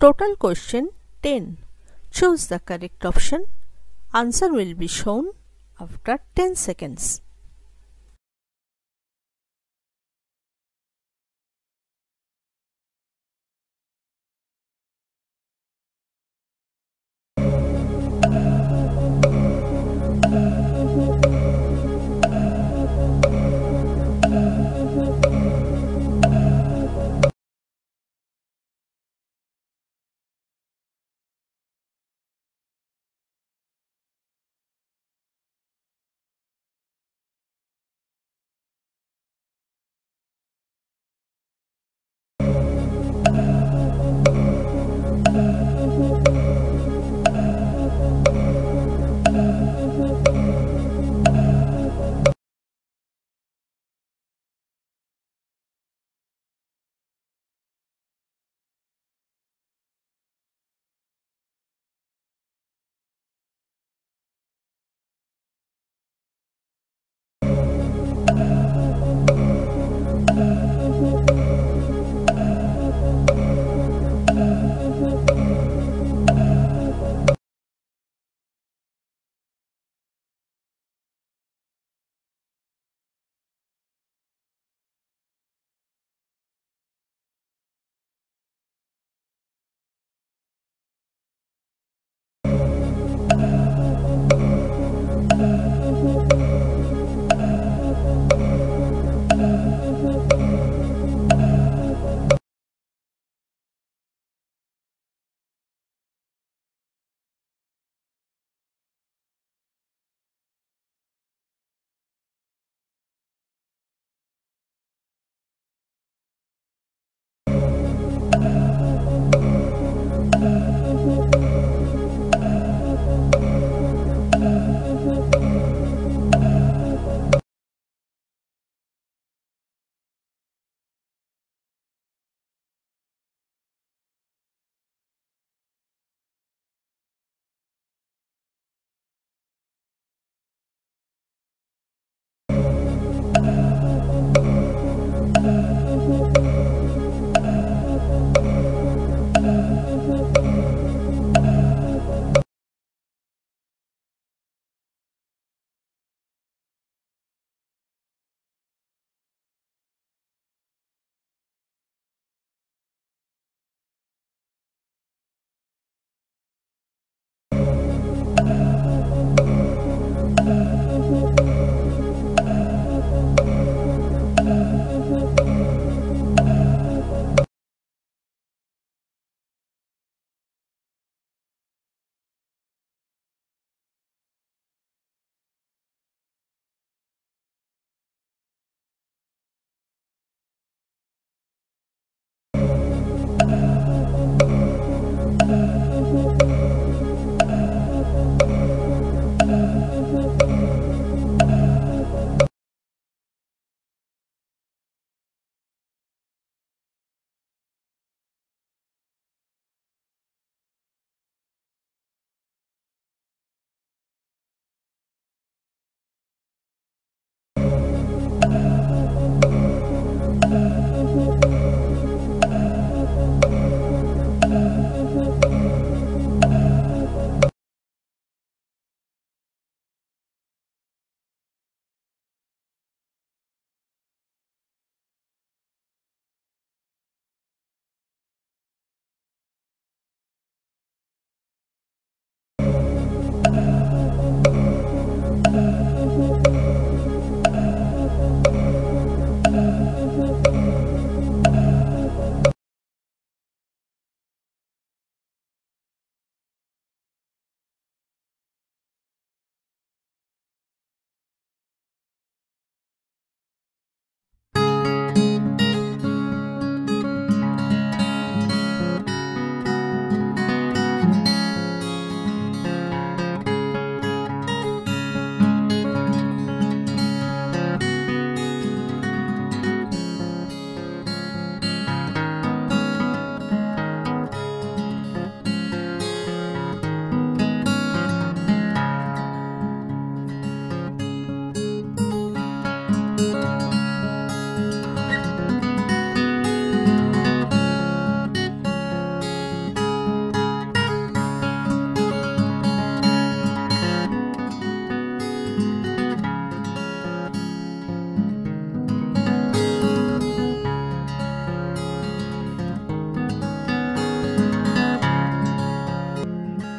Total question 10. Choose the correct option. Answer will be shown after 10 seconds.